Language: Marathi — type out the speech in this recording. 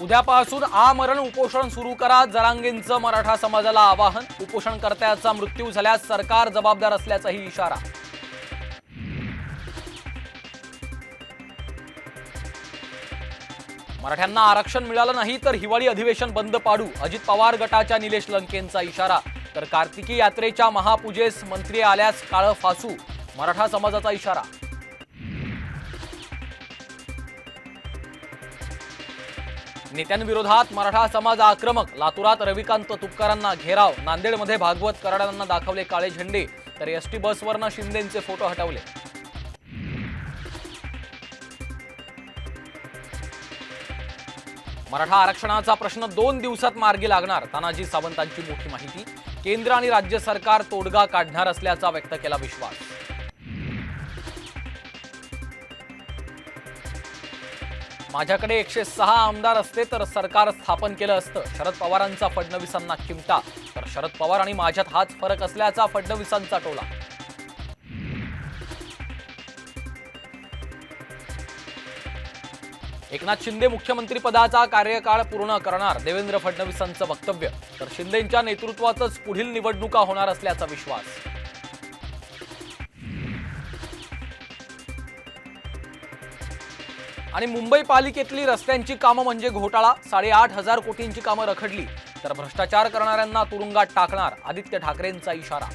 उद्यापासून आमरण उपोषण सुरू करा. जरांगेंचं मराठा समाजाला आवाहन उपोषणकर्त्याचा मृत्यू झाल्यास सरकार जबाबदार असल्याचाही इशारा. मराठ्यांना आरक्षण मिळालं नाही तर हिवाळी अधिवेशन बंद पाडू अजित पवार गटाच्या निलेश लंकेंचा इशारा. तर कार्तिकी यात्रेच्या महापूजेस मंत्री आल्यास काळं फासू मराठा समाजाचा इशारा. नेत्यांविरोधात मराठा समाज आक्रमक लातूरात रविकांत तुपकरांना घेराव नांदेडमध्ये भागवत कराडांना दाखवले काळे झेंडे तर एसटी बसवरनं शिंदेचे फोटो हटवले. मराठा आरक्षणाचा प्रश्न दोन दिवसात मार्गी लागणार तानाजी सावंतांची मोठी माहिती केंद्र आणि राज्य सरकार तोडगा काढणार असल्याचा व्यक्त केला विश्वास. माझ्याकडे एकशे सहा आमदार असते तर सरकार स्थापन केलं असतं. शरद पवारांचा फडणवीसांना चिमटा. तर शरद पवार आणि माझ्यात हाच फरक असल्याचा फडणवीसांचा टोला. एकनाथ शिंदे मुख्यमंत्रीपदाचा कार्यकाळ पूर्ण करणार देवेंद्र फडणवीसांचं वक्तव्य. तर शिंदेच्या नेतृत्वातच पुढील निवडणुका होणार असल्याचा विश्वास. आणि मुंबई पालिकेतली रस्त्यांची कामं म्हणजे घोटाळा. साडेआठ हजार कोटींची कामं रखडली. तर भ्रष्टाचार करणाऱ्यांना तुरुंगात टाकणार आदित्य ठाकरेंचा इशारा.